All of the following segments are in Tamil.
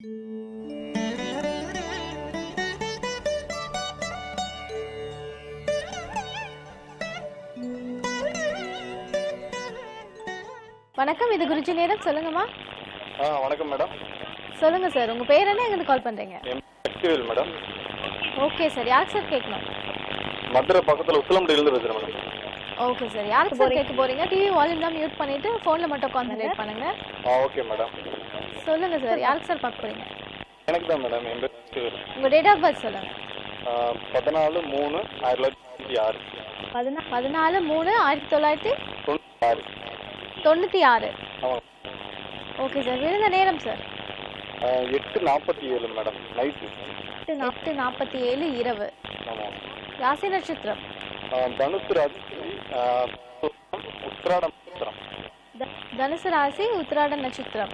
வணக்கம் இது குருஜி நேரம். சொல்லுங்கம்மா. ஆ வணக்கம் மேடம். சொல்லுங்க சார். உங்க பேர் என்ன? எங்கிருந்து கால் பண்றீங்க? சக்திவேல் மேடம். Okay sir. யாருக்கு சார் கேட்கணும்? மதுரை பக்கத்தில் உசிலம்பட்டியிலேருந்து பேசுகிறேன் மேடம். Okay sir. யாருக்கு சார் கேட்க போறீங்க? டிவி வால்யூம் தான் மியூட் பண்ணிட்டு போன்ல மட்டும் கான்சென்ட்ரேட் பண்ணுங்க. ஆ ஓகே மேடம். சொல்லுங்க சார் யாருக்கு சார் பார்க்க போறீங்க? எனக்கு தான் மேடம் என் பேர் உங்க டேட் ஆஃப் பர்த் சொல்லுங்க. பதினாலு மூணு ஆயிரத்தி தொள்ளாயிரத்தி ஆறு. பதினா பதினாலு மூணு ஆயிரத்தி தொள்ளாயிரத்தி தொண்ணூற்றி ஆறு தொண்ணூற்றி ஆறு ஓகே சார் விழுந்த நேரம் சார் எட்டு நாற்பத்தி ஏழு மேடம் நைட்டு. எட்டு நாற்பத்தி ஏழு இரவு. ராசி நட்சத்திரம்? தனுசு ராசி ஆ, உத்திராடம் நட்சத்திரம். தனுசு ராசி உத்திராட நட்சத்திரம்.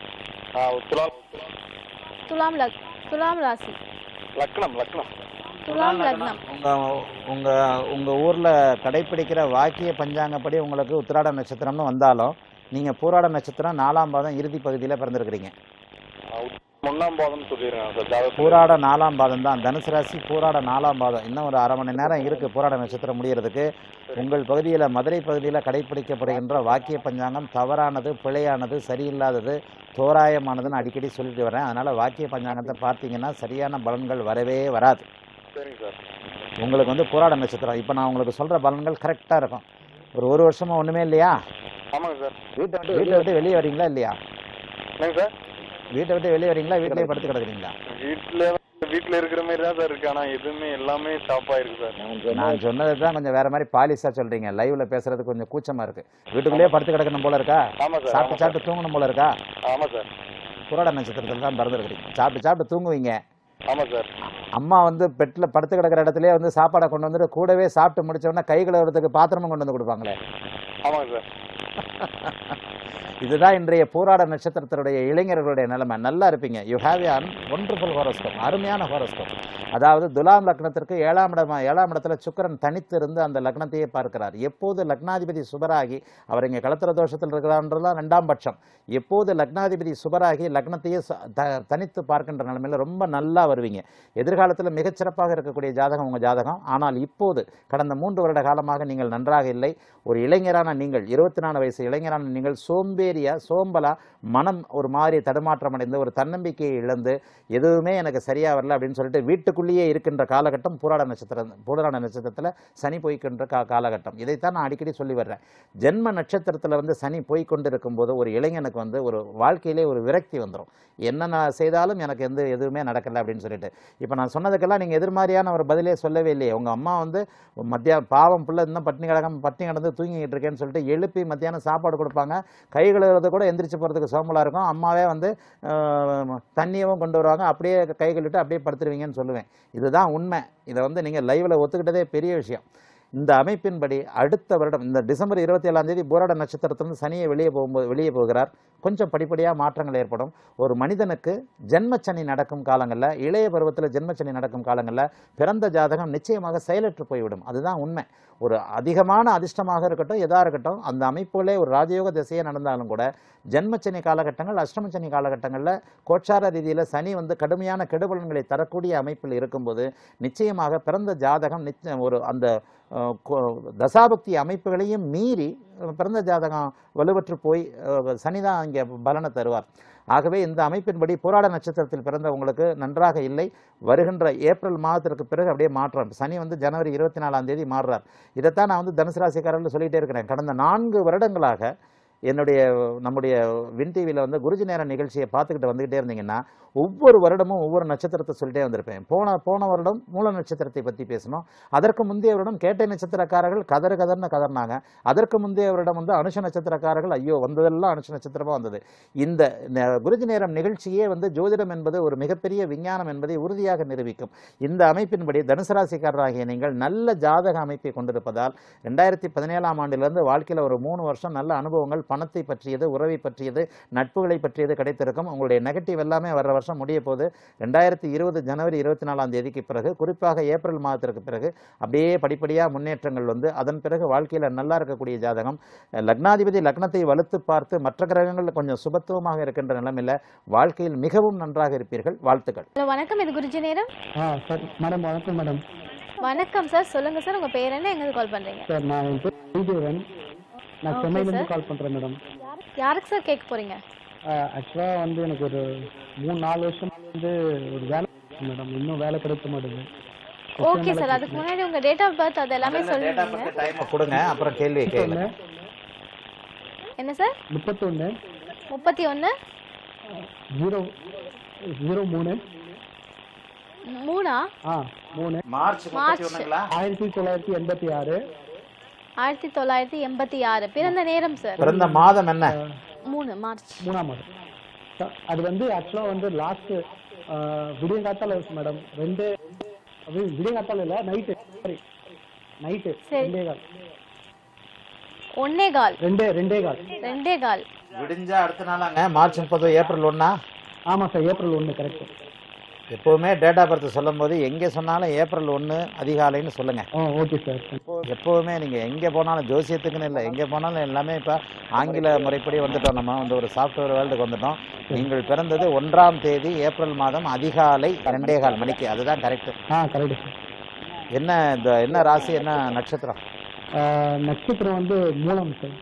துலாம் லக் துலாம் ராசி. லக்னம் லக்னம். துலாம் லக்னம். உங்க உங்க உங்க ஊர்ல கடைப்பிடிக்கிற வாக்கிய பஞ்சாங்கப்படி உங்களுக்கு உத்திராட நட்சத்திரம்னு வந்தாலும் நீங்க பூராட நட்சத்திரம் நாலாம் பாதம் இறுதி பகுதியில பிறந்திருக்கிறீங்க. ஒண்ணாம் பாதம் சொல்லிடுறேன் சார் பூராட நாலாம் பாதம் தான். தனுசு ராசி பூராட நாலாம் பாதம். இன்னும் ஒரு அரை மணி நேரம் இருக்கு பூராட நட்சத்திரம் முடியறதுக்கு. உங்கள் பகுதியில் மதுரை பகுதியில் கடைப்பிடிக்கப்படுகின்ற வாக்கிய பஞ்சாங்கம் தவறானது பிழையானது சரியில்லாதது தோராயமானதுன்னு அடிக்கடி சொல்லிட்டு வரேன். அதனால வாக்கிய பஞ்சாங்கத்தை பார்த்தீங்கன்னா சரியான பலன்கள் வரவே வராது. சரிங்க சார். உங்களுக்கு வந்து போராட நட்சத்திரம். இப்போ நான் உங்களுக்கு சொல்கிற பலன்கள் கரெக்டாக இருக்கும். ஒரு ஒரு வருஷமா ஒன்றுமே இல்லையா? ஆமாங்க சார். வீட்டை விட்டு வீட்டை விட்டு வெளியே வரீங்களா இல்லையா? சார்? வீட்டை விட்டு வெளியே வரீங்களா? வீட்டிலேயே படுத்து கிடக்குறீங்களா? வீட்டில் வீட்டில் இருக்கிற மாதிரி தான் சார் இருக்கு. ஆனால் எதுவுமே எல்லாமே ஸ்டாப் ஆயிருக்கு சார். நான் சொன்னது தான் கொஞ்சம் வேற மாதிரி பாலிஷாக சொல்கிறீங்க லைவ்ல பேசுறது கொஞ்சம் கூச்சமாக இருக்கு. வீட்டுக்குள்ளேயே படுத்து கிடக்கணும் போல இருக்கா? சாப்பிட்டு சாப்பிட்டு தூங்கணும் போல இருக்கா? ஆமாம் சார். புராட நட்சத்திரத்தில் தான் பிறந்திருக்கிறீங்க. சாப்பிட்டு சாப்பிட்டு தூங்குவீங்க. ஆமாம் சார். அம்மா வந்து பெட்டில் படுத்து கிடக்கிற இடத்துலயே வந்து சாப்பாடை கொண்டு வந்துட்டு கூடவே சாப்பிட்டு முடிச்ச உடனே கை கழுவுறதுக்கு பாத்திரமும் கொண்டு வந்து கொடுப்பாங்களே. ஆமாங்க சார். இதுதான் இன்றைய போராட நட்சத்திரத்தினுடைய இளைஞர்களுடைய நிலைமை. நல்லா இருப்பீங்க. You have a wonderful horoscope அருமையான ஹோரோஸ்கோப் அதாவது துலாம் லக்னத்திற்கு ஏழாம் இடமா ஏழாம் இடத்துல சுக்கரன் தனித்து இருந்து அந்த லக்னத்தையே பார்க்கிறார். எப்போது லக்னாதிபதி சுபராகி அவர் இங்கே களத்திர தோஷத்தில் இருக்கிறான்றதுலாம் ரெண்டாம் பட்சம். எப்போது லக்னாதிபதி சுபராகி லக்னத்தையே தனித்து பார்க்கின்ற நிலைமையில் ரொம்ப நல்லா வருவீங்க. எதிர்காலத்தில் மிகச்சிறப்பாக இருக்கக்கூடிய ஜாதகம் உங்கள் ஜாதகம். ஆனால் இப்போது கடந்த மூன்று வருட காலமாக நீங்கள் நன்றாக இல்லை. ஒரு இளைஞரான நீங்கள் இருபத்தி நாலு வயசு இளைஞரான நீங்கள் சோ சோம்பேறியாக சோம்பலா மனம் ஒரு மாதிரி தடுமாற்றம் அடைந்து ஒரு தன்னம்பிக்கையை இழந்து எதுவுமே எனக்கு சரியாக வரல அப்படின்னு சொல்லிட்டு வீட்டுக்குள்ளேயே இருக்கின்ற காலகட்டம் பூராட நட்சத்திரம் பூராட நட்சத்திரத்தில் சனி போய்க்கின்ற கா காலகட்டம். இதைத்தான் நான் அடிக்கடி சொல்லி வர்றேன். ஜென்ம நட்சத்திரத்தில் வந்து சனி போய்கொண்டு இருக்கும்போது ஒரு இளைஞனுக்கு வந்து ஒரு வாழ்க்கையிலே ஒரு விரக்தி வந்துடும் என்ன நான் செய்தாலும் எனக்கு எந்த எதுவுமே நடக்கலை அப்படின்னு சொல்லிட்டு. இப்போ நான் சொன்னதுக்கெல்லாம் நீங்கள் எதிர்மாதிரியான ஒரு பதிலே சொல்லவே இல்லையே. உங்கள் அம்மா வந்து மத்தியா பாவம் பிள்ளை இன்னும் பட்டினி கிடக்காம பட்டினி கிடந்து தூங்கிக்கிட்டு இருக்கேன்னு சொல்லிட்டு எழுப்பி மத்தியானம் சாப்பாடு கொடுப்பாங்க. கை கழுவுறது கூட எந்திரிச்சு போகிறதுக்கு சோம்பலாக இருக்கும். அம்மாவே வந்து தண்ணியவும் கொண்டு வருவாங்க. அப்படியே கை கழுவிட்டு அப்படியே படுத்துருவீங்கன்னு சொல்லுவேன். இதுதான் உண்மை. இதை வந்து நீங்கள் லைவில் ஒத்துக்கிட்டதே பெரிய விஷயம். இந்த அமைப்பின்படி அடுத்த வருடம் இந்த டிசம்பர் இருபத்தி ஏழாம் தேதி போராட நட்சத்திரத்திலிருந்து சனியை வெளியே போகும்போது வெளியே போகிறார். கொஞ்சம் படிப்படியாக மாற்றங்கள் ஏற்படும். ஒரு மனிதனுக்கு ஜென்மச்சனி நடக்கும் காலங்களில் இளைய பருவத்தில் ஜென்மச்சனி நடக்கும் காலங்களில் பிறந்த ஜாதகம் நிச்சயமாக செயலற்று போய்விடும். அதுதான் உண்மை. ஒரு அதிகமான அதிர்ஷ்டமாக இருக்கட்டும் எதாக இருக்கட்டும் அந்த அமைப்புகளே ஒரு ராஜயோக திசையே நடந்தாலும் கூட ஜென்மச்சனி காலகட்டங்கள் அஷ்டமச்சனி காலகட்டங்களில் கோச்சார ரீதியில் சனி வந்து கடுமையான கெடுபலன்களை தரக்கூடிய அமைப்பில் இருக்கும்போது நிச்சயமாக பிறந்த ஜாதகம் நிச்சயம் ஒரு அந்த தசாபக்தி அமைப்புகளையும் மீறி பிறந்த ஜாதகம் வலுவற்று போய் சனிதான் இங்கே பலனை தருவார். ஆகவே இந்த அமைப்பின்படி போராட நட்சத்திரத்தில் பிறந்தவங்களுக்கு நன்றாக இல்லை. வருகின்ற ஏப்ரல் மாதத்திற்கு பிறகு அப்படியே மாற்றம். சனி வந்து ஜனவரி இருபத்தி நாலாம் தேதி மாறுறார். இதைத்தான் நான் வந்து தனுசு ராசிக்காரர்கள் சொல்லிகிட்டே இருக்கிறேன். கடந்த நான்கு வருடங்களாக என்னுடைய நம்முடைய வின் டிவியில் வந்து குருஜி நேர நிகழ்ச்சியை பார்த்துக்கிட்டு வந்துக்கிட்டே இருந்தீங்கன்னா ஒவ்வொரு வருடமும் ஒவ்வொரு நட்சத்திரத்தை சொல்லிட்டே வந்திருப்பேன். போன போன வருடம் மூல நட்சத்திரத்தை பற்றி பேசணும். அதற்கு முந்தைய வருடம் கேட்டை நட்சத்திரக்காரர்கள் கதறு கதர்னு கதர்னாங்க அதற்கு முந்தைய வருடம் வந்து அனுஷ நட்சத்திரக்காரர்கள் ஐயோ வந்ததெல்லாம் அனுஷ நட்சத்திரமாக வந்தது. இந்த ந- குருஜி நேரம் நிகழ்ச்சியே வந்து ஜோதிடம் என்பது ஒரு மிகப்பெரிய விஞ்ஞானம் என்பதை உறுதியாக நிரூபிக்கும். இந்த அமைப்பின்படி தனுசு ராசிக்காரராகிய நீங்கள் நல்ல ஜாதக அமைப்பை கொண்டிருப்பதால் ரெண்டாயிரத்தி பதினேழாம் ஆண்டிலிருந்து வாழ்க்கையில் ஒரு மூணு வருஷம் நல்ல அனுபவங்கள் பணத்தை பற்றியது உறவை பற்றியது நட்புகளை பற்றியது கிடைத்திருக்கும். உங்களுடைய நெகட்டிவ் எல்லாமே வர்ற வருஷம் முடிய போது ரெண்டாயிரத்தி இருபது ஜனவரி இருபத்தி நாலாம் தேதிக்கு பிறகு குறிப்பாக ஏப்ரல் மாதத்திற்கு பிறகு அப்படியே படிப்படியாக முன்னேற்றங்கள் வந்து அதன் பிறகு வாழ்க்கையில் நல்லா இருக்கக்கூடிய ஜாதகம். லக்னாதிபதி லக்னத்தை வலுத்து பார்த்து மற்ற கிரகங்கள் கொஞ்சம் சுபத்துவமாக இருக்கின்ற நிலைமையில் வாழ்க்கையில் மிகவும் நன்றாக இருப்பீர்கள். வாழ்த்துக்கள். வணக்கம். இது குருஜி நேரம்? மேடம் வணக்கம் மேடம். வணக்கம் சார். சொல்லுங்க சார். உங்க பேர் என்ன? எங்க கால் பண்றீங்க? சார் நான் நான் சென்னையிலேருந்து. கால் பண்ணுறேன் மேடம் யாருக்கு சார் கேட்க போறீங்க? ஆக்சுவலாக வந்து எனக்கு ஒரு மூணு நாலு வருஷம் வந்து ஒரு வேலை மேடம் இன்னும் வேலை கிடைக்க மாட்டேங்குது. ஓகே சார் அதுக்கு முன்னாடி உங்க டேட் ஆஃப் பர்த் அது எல்லாமே சொல்லுங்க டைம் கொடுங்க. அப்புறம் கேள்வி கேளுங்க. என்ன சார் முப்பத்தொன்று முப்பத்தி ஒன்று ஜீரோ ஜீரோ மூணு. மூணா? ஆ மூணு. March March. ஆயிரத்தி தொள்ளாயிரத்தி எண்பத்தி ஆறு. ஆயிரத்தி தொள்ளாயிரத்தி எண்பத்தி ஆறு. பிறந்த நேரம் சார் பிறந்த மாதம் என்ன? மூணு மார்ச். மூணாம் மாதம். அது வந்து ஆக்சுவலாக வந்து லாஸ்ட்டு விடியங்காத்தால இருக்கு மேடம் ரெண்டு விடியங்காத்தால இல்லை நைட்டு சாரி. நைட்டு. ரெண்டே கால். ஒன்னே கால். ரெண்டே ரெண்டே கால். ரெண்டே கால். விடிஞ்சா அடுத்த நாளாங்க மார்ச் முப்பது ஏப்ரல் ஒன்றா ஆமாம் சார் ஏப்ரல் ஒன்று கரெக்ட் எப்போவுமே டேட் ஆஃப் பர்த் சொல்லும்போது எங்கே சொன்னாலும் ஏப்ரல் ஒன்று அதிகாலைன்னு சொல்லுங்கள் ஓகே சார் எப்போவுமே நீங்கள் எங்கே போனாலும் ஜோசியத்துக்குன்னு இல்லை எங்கே போனாலும் எல்லாமே இப்போ ஆங்கில முறைப்படி வந்துட்டோம். நம்ம வந்து ஒரு சாஃப்ட்வேர் வேர்ல்டுக்கு வந்துட்டோம். நீங்கள் பிறந்தது ஒன்றாம் தேதி ஏப்ரல் மாதம் அதிகாலை ரெண்டே கால் மணிக்கு. அதுதான் கரெக்டு ஆ கரெக்ட் சார் என்ன இந்த என்ன ராசி என்ன நட்சத்திரம்? நட்சத்திரம் வந்து மூலம் சார்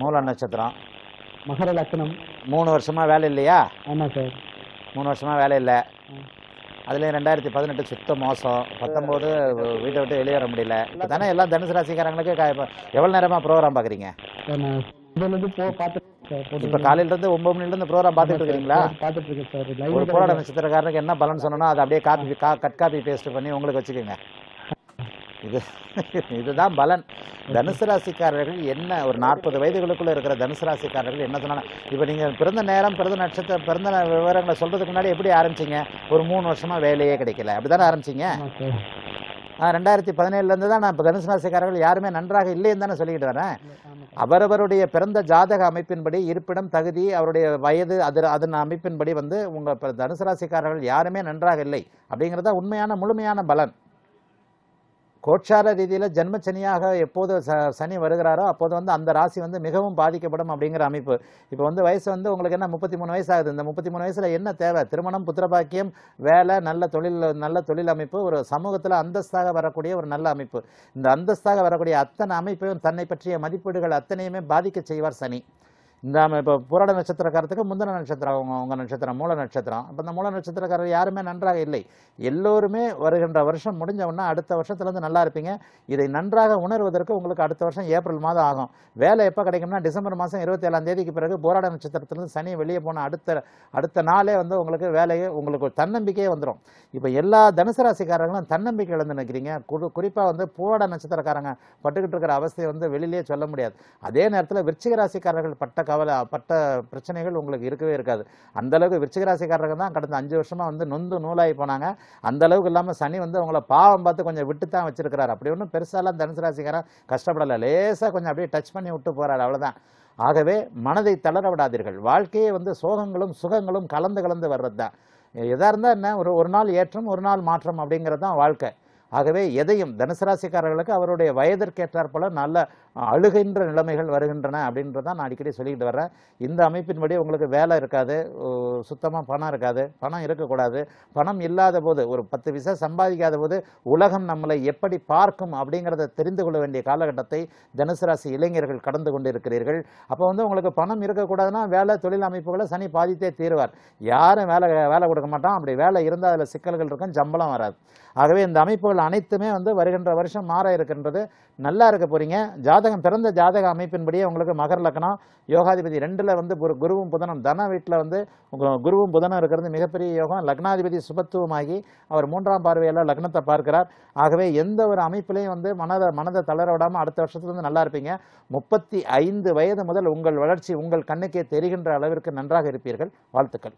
மூல நட்சத்திரம். மகர லக்னம். மூணு வருஷமாக வேலை இல்லையா? ஆமாம் சார் மூணு வருஷமாக வேலை இல்லை. அதுலேயும் ரெண்டாயிரத்தி பதினெட்டு சுத்த மோசம் பத்தொம்போது வீட்டை விட்டு வெளியே வர முடியல. இப்போ தானே எல்லாம் தனுசு ராசிக்காரங்களுக்கு எவ்வளோ நேரமாக ப்ரோக்ராம் பார்க்குறீங்க இப்போ காலையிலேருந்து ஒம்பது மணிலேருந்து ப்ரோக்ராம் பார்த்துட்டு இருக்கிறீங்களா பார்த்துட்டு இருக்கேன் சார். ஒரு போராட நட்சத்திரக்காரனுக்கு என்ன பலன் சொன்னனோ அதை அப்படியே காப்பி கட் காப்பி பேஸ்ட் பண்ணி உங்களுக்கு வச்சுக்கோங்க. இது இதுதான் பலன். தனுசு ராசிக்காரர்கள் என்ன ஒரு நாற்பது வயதுகளுக்குள்ள இருக்கிற தனுசு ராசிக்காரர்கள் என்ன சொன்னாலும் இப்போ நீங்கள் பிறந்த நேரம் பிறந்த நட்சத்திர பிறந்த விவரங்களை சொல்றதுக்கு முன்னாடி எப்படி ஆரம்பிச்சீங்க? ஒரு மூணு வருஷமா வேலையே கிடைக்கல. அப்படிதானே ஆரம்பிச்சீங்க? ஆமாம் சார். ஆ, ரெண்டாயிரத்தி பதினேழுலேருந்து தான் நான் இப்போ தனுசு ராசிக்காரர்கள் யாருமே நன்றாக இல்லைன்னு தானே சொல்லிக்கிட்டு வரேன். அவரவருடைய பிறந்த ஜாதக அமைப்பின்படி இருப்பிடம் தகுதி அவருடைய வயது அது அதன் அமைப்பின்படி வந்து உங்கள் தனுசு ராசிக்காரர்கள் யாருமே நன்றாக இல்லை. அப்படிங்கிறது தான் உண்மையான முழுமையான பலன். கோட்சார ரீதியில் ஜென்மச்சனியாக எப்போது ச சனி வருகிறாரோ அப்போது வந்து அந்த ராசி வந்து மிகவும் பாதிக்கப்படும் அப்படிங்கிற அமைப்பு. இப்போ வந்து வயசு வந்து உங்களுக்கு என்ன முப்பத்தி மூணு வயசு ஆகுது. இந்த முப்பத்தி மூணு வயசில் என்ன தேவை? திருமணம் புத்திரபாக்கியம் வேலை நல்ல தொழில் நல்ல தொழில் அமைப்பு ஒரு சமூகத்தில் அந்தஸ்தாக வரக்கூடிய ஒரு நல்ல அமைப்பு. இந்த அந்தஸ்தாக வரக்கூடிய அத்தனை அமைப்பையும் தன்னை பற்றிய மதிப்பீடுகள் அத்தனையுமே பாதிக்க செய்வார் சனி. இந்த இப்போ புரட நட்சத்திரக்காரத்துக்கு முந்தின நட்சத்திரம் அவங்க உங்கள் நட்சத்திரம் மூல நட்சத்திரம். அப்போ இந்த மூல நட்சத்திரக்காரர் யாருமே நன்றாக இல்லை. எல்லோருமே வருகின்ற வருஷம் முடிஞ்ச உடனே அடுத்த வருஷத்துலேருந்து நல்லா இருப்பீங்க. இதை நன்றாக உணர்வதற்கு உங்களுக்கு அடுத்த வருஷம் ஏப்ரல் மாதம் ஆகும். வேலை எப்போ கிடைக்கும்னா டிசம்பர் மாதம் இருபத்தேழாம் தேதிக்கு பிறகு போராட நட்சத்திரத்திலிருந்து சனி வெளியே போன அடுத்த அடுத்த நாளே வந்து உங்களுக்கு வேலையை உங்களுக்கு தன்னம்பிக்கையே வந்துடும் இப்போ எல்லா தனுசு ராசிக்காரங்களும் தன்னம்பிக்கை இழந்து நிற்கிறீங்க குறி குறிப்பாக வந்து போராட நட்சத்திரக்காரங்க பட்டுக்கிட்டு இருக்கிற அவஸ்தையை வந்து வெளியிலேயே சொல்ல முடியாது. அதே நேரத்தில் விருச்சிக ராசிக்காரர்கள் பட்ட கவலை பட்ட பிரச்சனைகள் உங்களுக்கு இருக்கவே இருக்காது. அந்த அளவுக்கு தான் கடந்த அஞ்சு வருஷமாக வந்து நொந்து நூலாகி போனாங்க. அந்தளவுக்கு இல்லாமல் சனி வந்து அவங்கள பாவம் பார்த்து கொஞ்சம் விட்டு தான் வச்சிருக்கிறார். அப்படி ஒன்றும் பெருசாலாம் தனுசு ராசிக்காரன் கஷ்டப்படலை. லேசாக கொஞ்சம் அப்படியே டச் பண்ணி விட்டு போகிறார் அவ்வளோதான் ஆகவே மனதை தளர விடாதீர்கள். வாழ்க்கையே வந்து சோகங்களும் சுகங்களும் கலந்து கலந்து வர்றது தான் எதாக இருந்தால் என்ன? ஒரு ஒரு நாள் ஏற்றம் ஒரு நாள் மாற்றம் அப்படிங்கிறது தான் வாழ்க்கை. ஆகவே எதையும் தனுசராசிக்காரர்களுக்கு அவருடைய வயதிற்கேற்றாற் போல நல்ல அழுகின்ற நிலைமைகள் வருகின்றன அப்படின்றத நான் அடிக்கடி சொல்லிக்கிட்டு வர்றேன். இந்த அமைப்பின்படி உங்களுக்கு வேலை இருக்காது சுத்தமாக பணம் இருக்காது பணம் இருக்கக்கூடாது. பணம் இல்லாத போது ஒரு பத்து விசா சம்பாதிக்காத போது உலகம் நம்மளை எப்படி பார்க்கும் அப்படிங்கிறத தெரிந்து கொள்ள வேண்டிய காலகட்டத்தை தனுசு ராசி இளைஞர்கள் கடந்து கொண்டு இருக்கிறீர்கள் அப்போ வந்து உங்களுக்கு பணம் இருக்கக்கூடாதுன்னா வேலை தொழில் அமைப்புகளை சனி பாதித்தே தீருவார். யாரும் வேலை வேலை கொடுக்க மாட்டான். அப்படி வேலை இருந்தால் அதில் சிக்கல்கள் இருக்கும் சம்பளம் வராது. ஆகவே இந்த அமைப்புகள் அனைத்துமே வந்து வருகின்ற வருஷம் மாற இருக்கின்றது. நல்லா இருக்க போறீங்க. ஜாதகம் பிறந்த ஜாதக அமைப்பின்படியே உங்களுக்கு மகர லக்னம் யோகாதிபதி ரெண்டுல வந்து ஒரு குருவும் புதனும். தன வீட்டில் வந்து குருவும் புதனும் இருக்கிறது மிகப்பெரிய யோகம். லக்னாதிபதி சுபத்துவமாகி அவர் மூன்றாம் பார்வையில் லக்னத்தை பார்க்கிறார். ஆகவே எந்த ஒரு அமைப்பிலையும் வந்து மனதை மனதை தளர விடாமல் அடுத்த வருஷத்துல வந்து நல்லா இருப்பீங்க. முப்பத்தி ஐந்து வயது முதல் உங்கள் வளர்ச்சி உங்கள் கண்ணுக்கே தெரிகின்ற அளவிற்கு நன்றாக இருப்பீர்கள். வாழ்த்துக்கள்.